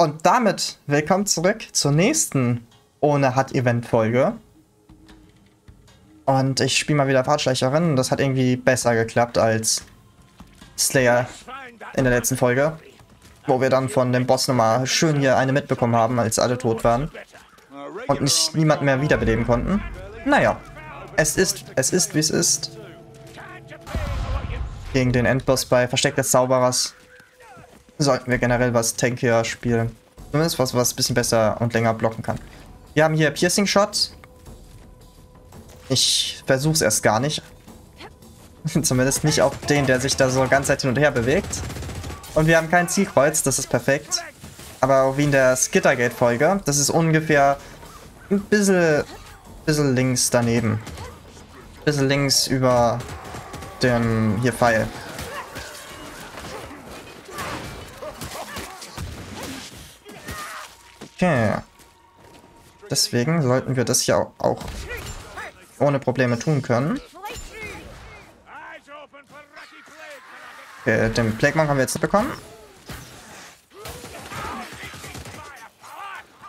Und damit willkommen zurück zur nächsten ohne hat Event Folge. Und ich spiele mal wieder Fahrtschleicherin. Das hat irgendwie besser geklappt als Slayer in der letzten Folge. Wo wir dann von dem Boss nochmal schön hier eine mitbekommen haben, als alle tot waren. Und nicht niemand mehr wiederbeleben konnten. Naja, es ist, es ist wie es ist. Gegen den Endboss bei Versteck des Zauberers sollten wir generell was tankier spielen. Zumindest was, was ein bisschen besser und länger blocken kann. Wir haben hier Piercing Shot. Ich versuche es erst gar nicht. Zumindest nicht auf den, der sich da so ganz Zeit hin und her bewegt. Und wir haben kein Zielkreuz, das ist perfekt. Aber wie in der Skittergate-Folge, das ist ungefähr ein bisschen, bisschen links daneben. Ein bisschen links über den hier Pfeil. Okay. Deswegen sollten wir das hier auch ohne Probleme tun können. Okay, den Plague Monk haben wir jetzt bekommen.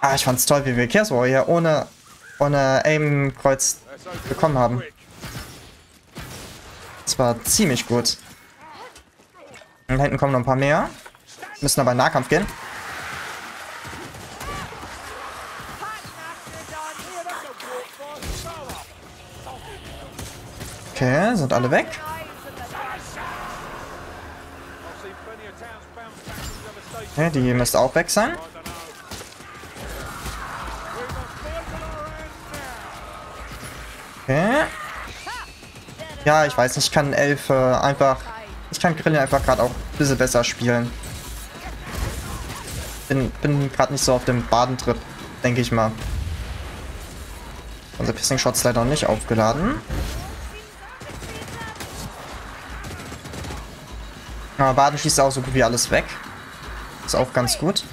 Ah, ich fand's toll, wie wir Chaos Warrior ohne, ohne Aim-Kreuz bekommen haben. Das war ziemlich gut. Und hinten kommen noch ein paar mehr. Müssen aber in Nahkampf gehen. Okay, sind alle weg. Okay, die müsste auch weg sein. Okay. Ja, ich weiß nicht, ich kann Elf äh, einfach... Ich kann Grillen einfach gerade auch ein bisschen besser spielen. Bin, bin gerade nicht so auf dem Badentrip, denke ich mal. Unser Pissing Shot ist leider noch nicht aufgeladen. Aber Baden schießt auch so gut wie alles weg. Ist auch ganz gut.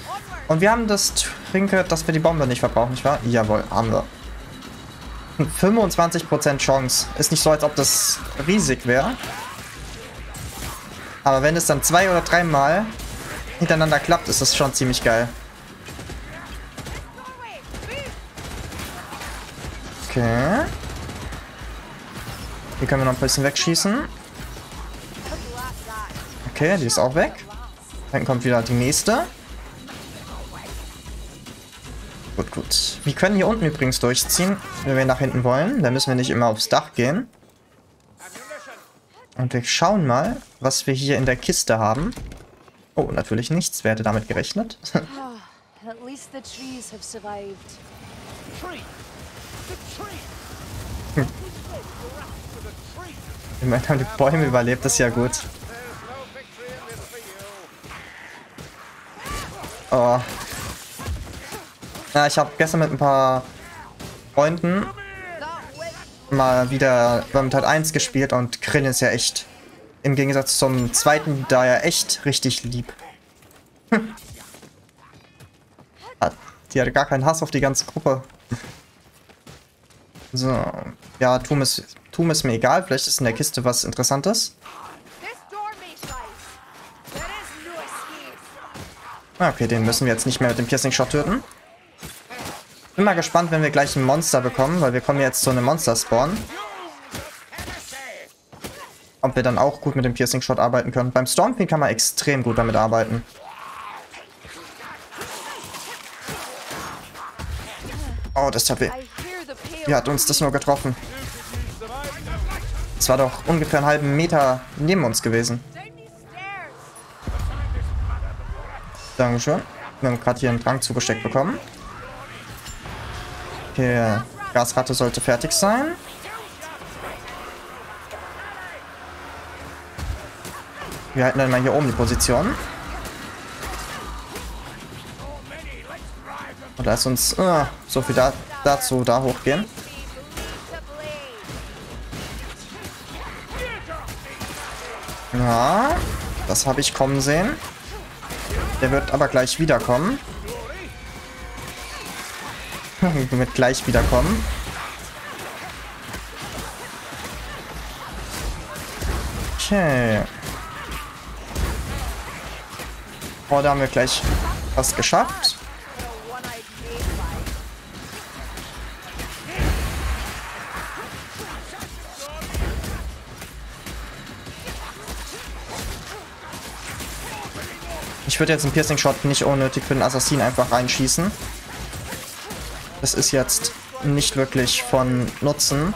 Und wir haben das Trinket, dass wir die Bombe nicht verbrauchen, nicht wahr? Jawohl, haben wir. 25% Chance. Ist nicht so, als ob das riesig wäre. Aber wenn es dann zwei oder dreimal hintereinander klappt, ist das schon ziemlich geil. Okay. Hier können wir noch ein bisschen wegschießen. Okay, die ist auch weg. Dann kommt wieder die nächste. Gut, gut. Wir können hier unten übrigens durchziehen, wenn wir nach hinten wollen. Da müssen wir nicht immer aufs Dach gehen. Und wir schauen mal, was wir hier in der Kiste haben. Oh, natürlich nichts. Wer hätte damit gerechnet? hm. Immerhin haben die Bäume überlebt, das ist ja gut. Oh. Ja, ich habe gestern mit ein paar Freunden mal wieder beim Teil 1 gespielt und Krillin ist ja echt, im Gegensatz zum zweiten, da ja echt richtig lieb. die hatte gar keinen Hass auf die ganze Gruppe. So, ja, Tum ist, Tum ist mir egal, vielleicht ist in der Kiste was Interessantes. Okay, den müssen wir jetzt nicht mehr mit dem Piercing Shot töten. Bin mal gespannt, wenn wir gleich ein Monster bekommen, weil wir kommen jetzt zu einem Monster-Spawn. Ob wir dann auch gut mit dem Piercing Shot arbeiten können. Beim Stormfiend kann man extrem gut damit arbeiten. Oh, das tat weh. Wie hat uns das nur getroffen? Das war doch ungefähr einen halben Meter neben uns gewesen. Dankeschön. Wir haben gerade hier einen Trank zugesteckt bekommen. Okay, Gasratte sollte fertig sein. Wir halten dann mal hier oben die Position. Und lass uns uh, so viel da, dazu da hochgehen. Ja, das habe ich kommen sehen. Der wird aber gleich wiederkommen. wird gleich wiederkommen. Okay. Oh, da haben wir gleich Fast geschafft. Ich würde jetzt einen Piercing Shot nicht unnötig für den Assassin einfach reinschießen. Das ist jetzt nicht wirklich von Nutzen.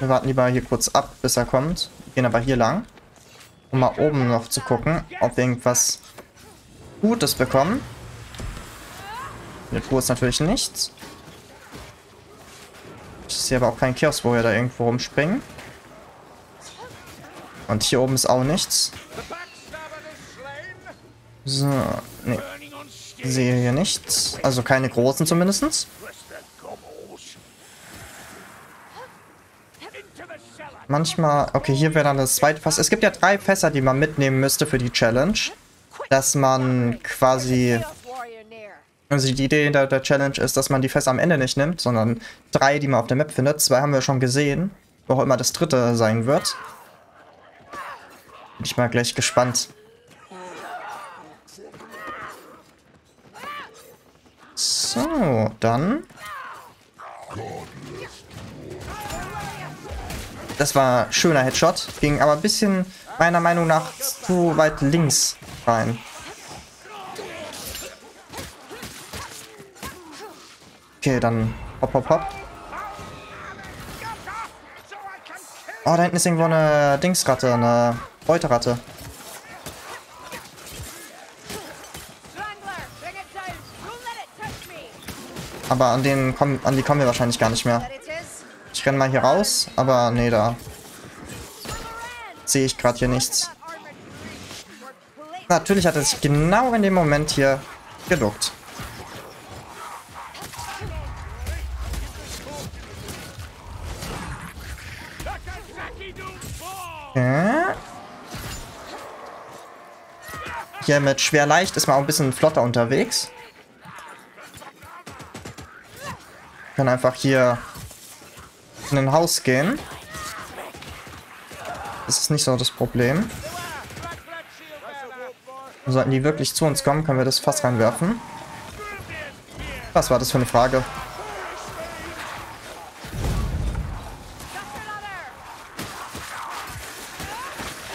Wir warten lieber hier kurz ab, bis er kommt. Gehen aber hier lang. Um mal oben noch zu gucken, ob wir irgendwas Gutes bekommen. Eine Truhe ist natürlich nichts. Ich sehe aber auch keinen Kiosk, wo wir da irgendwo rumspringen. Und hier oben ist auch nichts. So, nee. Sehe hier nichts. Also keine großen zumindest. Manchmal, okay, hier wäre dann das zweite Fass. Es gibt ja drei Fässer, die man mitnehmen müsste für die Challenge. Dass man quasi... Also die Idee hinter der Challenge ist, dass man die Fässer am Ende nicht nimmt, sondern drei, die man auf der Map findet. Zwei haben wir schon gesehen. Wo auch immer das dritte sein wird. Bin ich mal gleich gespannt. So, dann. Das war schöner Headshot. Ging aber ein bisschen, meiner Meinung nach, zu weit links rein. Okay, dann hopp, hopp, hopp. Oh, da hinten ist irgendwo eine Dingsratte, eine Beuteratte. Aber an den kommen, an die kommen wir wahrscheinlich gar nicht mehr. Ich renne mal hier raus, aber nee, da sehe ich gerade hier nichts. Natürlich hat er sich genau in dem Moment hier geduckt. Okay. Hier mit schwer leicht ist man auch ein bisschen flotter unterwegs. Wir können einfach hier in ein Haus gehen. Das ist nicht so das Problem. Sollten die wirklich zu uns kommen, können wir das Fass reinwerfen. Was war das für eine Frage?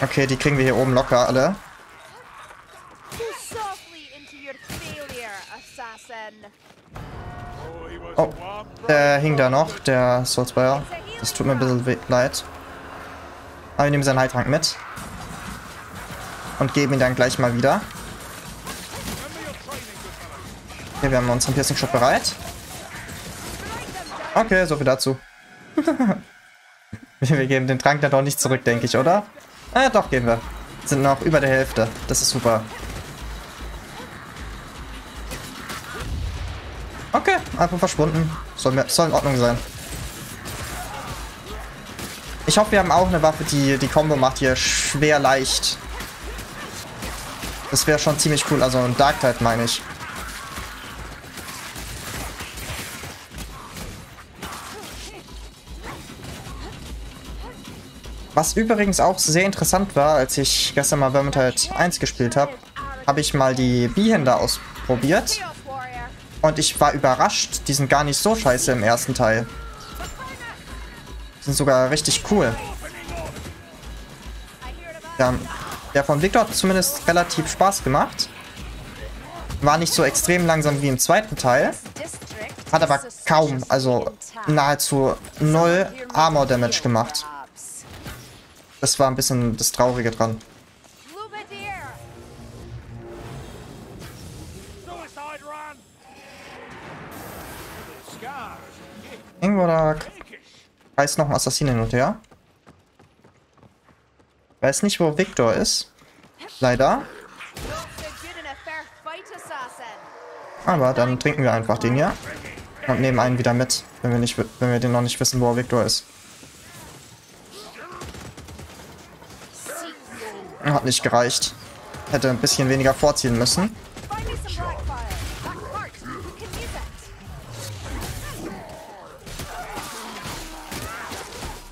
Okay, die kriegen wir hier oben locker alle. Oh, der hing da noch, der Soulspire. Das tut mir ein bisschen leid. Aber wir nehmen seinen Heiltrank mit. Und geben ihn dann gleich mal wieder. Okay, wir haben unseren Piercing Shot bereit. Okay, so viel dazu. wir geben den Trank dann doch nicht zurück, denke ich, oder? Ah, doch, geben wir. Sind noch über der Hälfte. Das ist super. Einfach verschwunden. Soll, soll in Ordnung sein. Ich hoffe, wir haben auch eine Waffe, die die Combo macht hier schwer leicht. Das wäre schon ziemlich cool. Also ein Dark Tide meine ich. Was übrigens auch sehr interessant war, als ich gestern mal Vermintide 1 gespielt habe, habe ich mal die Bihänder ausprobiert. Und ich war überrascht, die sind gar nicht so scheiße im ersten Teil. Die sind sogar richtig cool. Ja, der von Victor hat zumindest relativ Spaß gemacht. War nicht so extrem langsam wie im zweiten Teil. Hat aber kaum, also nahezu null Armor Damage gemacht. Das war ein bisschen das Traurige dran. Irgendwo da heißt noch ein Assassin hin und her. Weiß nicht, wo Victor ist. Leider. Aber dann trinken wir einfach den hier. Und nehmen einen wieder mit, wenn wir, nicht, wenn wir den noch nicht wissen, wo Victor ist. Hat nicht gereicht. Hätte ein bisschen weniger vorziehen müssen.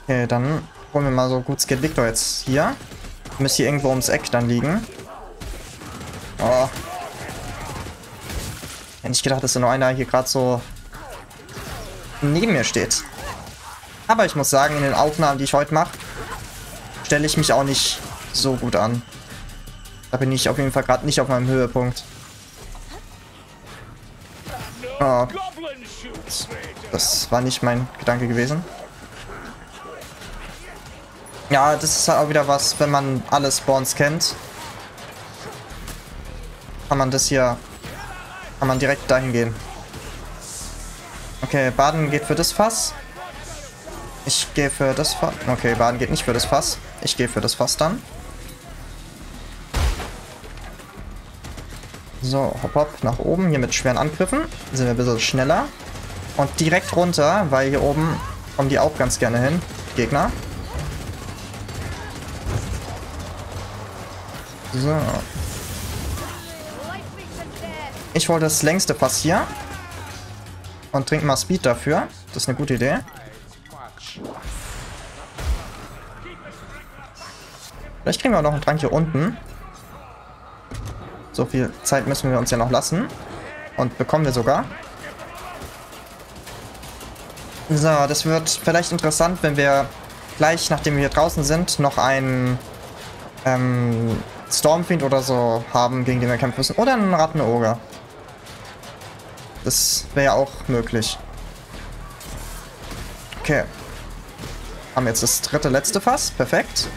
Okay, dann holen wir mal so gut es geht Victor jetzt hier. Müsste hier irgendwo ums Eck dann liegen. Oh. Hätte nicht gedacht, dass da noch einer hier gerade so neben mir steht. Aber ich muss sagen, in den Aufnahmen, die ich heute mache, stelle ich mich auch nicht so gut an. Da bin ich auf jeden Fall gerade nicht auf meinem Höhepunkt. Oh. Das war nicht mein Gedanke gewesen. Ja, das ist halt auch wieder was, wenn man alle Spawns kennt. Kann man das hier... Kann man direkt dahin gehen. Okay, Baden geht für das Fass. Ich gehe für das Fass. Okay, Baden geht nicht für das Fass. Ich gehe für das Fass dann. So, hopp hopp, nach oben. Hier mit schweren Angriffen. Sind wir ein bisschen schneller. Und direkt runter, weil hier oben kommen die auch ganz gerne hin. Gegner. So. Ich wollte das längste Fass hier. Und trinke mal Speed dafür. Das ist eine gute Idee. Vielleicht kriegen wir auch noch einen Trank hier unten. So viel Zeit müssen wir uns ja noch lassen. Und bekommen wir sogar. So, das wird vielleicht interessant, wenn wir gleich, nachdem wir hier draußen sind, noch einen ähm, Stormfiend oder so haben, gegen den wir kämpfen müssen. Oder einen Rattenogre. Das wäre ja auch möglich. Okay. Haben jetzt das dritte, letzte Fass. Perfekt.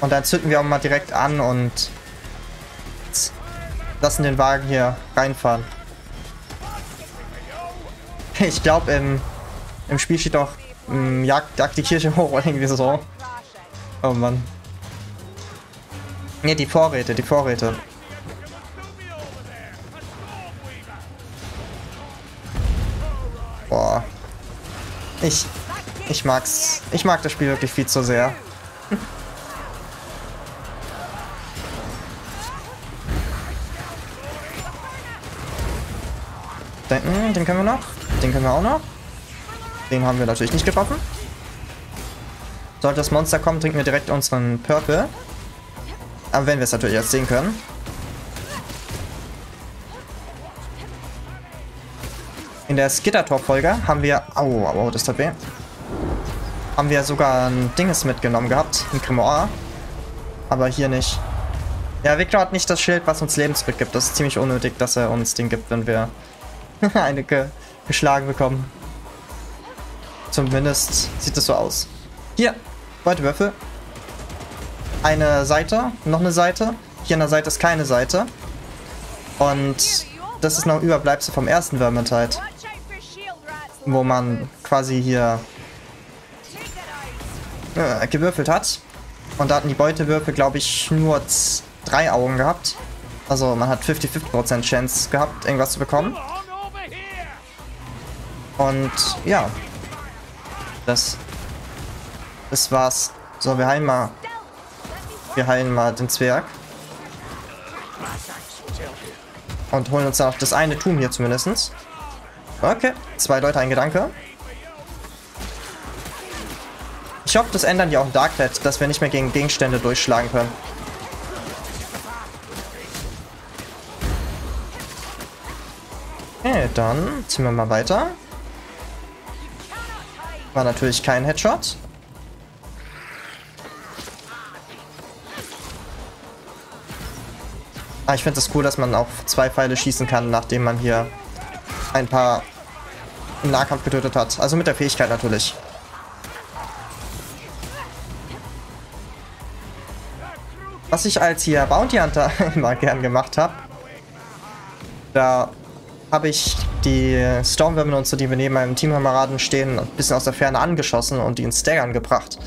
Und dann zünden wir auch mal direkt an und lassen den Wagen hier reinfahren. Ich glaube, im, im Spiel steht doch ähm, Jagd, Jagd die Kirche hoch oder irgendwie so. Oh Mann. Ne, die Vorräte, die Vorräte. Boah. Ich, ich mag's. Ich mag das Spiel wirklich viel zu sehr. Den, den können wir noch. Den können wir auch noch. Den haben wir natürlich nicht getroffen. Sollte das Monster kommen, trinken wir direkt unseren Purple. Aber wenn wir es natürlich jetzt sehen können. In der Skittertor-Folge haben wir... Au, au, das tut weh. Haben wir sogar ein Dinges mitgenommen gehabt. Ein Grimoire. Aber hier nicht. Ja, Victor hat nicht das Schild, was uns Leben zurückgibt. Das ist ziemlich unnötig, dass er uns den gibt, wenn wir eine ge geschlagen bekommen. Zumindest sieht es so aus. Hier, zweite Würfel. Eine Seite, noch eine Seite. Hier an der Seite ist keine Seite. Und das ist noch ein Überbleibsel vom ersten Vermintide. Wo man quasi hier äh, gewürfelt hat. Und da hatten die Beutewürfel, glaube ich, nur drei Augen gehabt. Also man hat 50-50% Chance gehabt, irgendwas zu bekommen. Und ja. Das. Das war's. So, wir heilen mal. Wir heilen mal den Zwerg. Und holen uns dann auch das eine Tum hier zumindest. Okay, zwei Leute, ein Gedanke. Ich hoffe, das ändern die auch in Darknet, dass wir nicht mehr gegen Gegenstände durchschlagen können. Okay, dann ziehen wir mal weiter. War natürlich kein Headshot. Ah, ich finde es das cool, dass man auch zwei Pfeile schießen kann, nachdem man hier ein paar im Nahkampf getötet hat. Also mit der Fähigkeit natürlich. Was ich als hier Bounty Hunter immer gern gemacht habe, da habe ich die Stormwürmer und so, die wir neben meinem Teamkameraden stehen, ein bisschen aus der Ferne angeschossen und die in Staggern gebracht.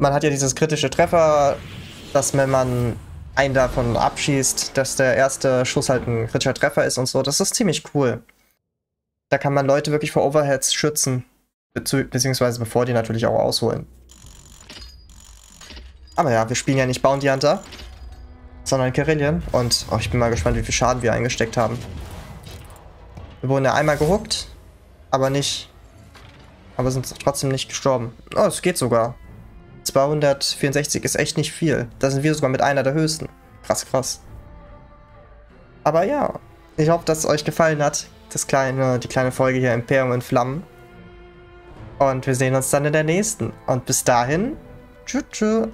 Man hat ja dieses kritische Treffer, dass wenn man einen davon abschießt, dass der erste Schuss halt ein kritischer Treffer ist und so. Das ist ziemlich cool. Da kann man Leute wirklich vor Overheads schützen. Beziehungsweise bevor die natürlich auch ausholen. Aber ja, wir spielen ja nicht Bounty Hunter, sondern Kerillian. Und oh, ich bin mal gespannt, wie viel Schaden wir eingesteckt haben. Wir wurden ja einmal gehuckt, aber nicht. Aber sind trotzdem nicht gestorben. Oh, es geht sogar. 264 ist echt nicht viel. Da sind wir sogar mit einer der höchsten. Krass, krass. Aber ja, ich hoffe, dass es euch gefallen hat. Das kleine, die kleine Folge hier Imperium in Flammen. Und wir sehen uns dann in der nächsten. Und bis dahin, tschüss. tschüss.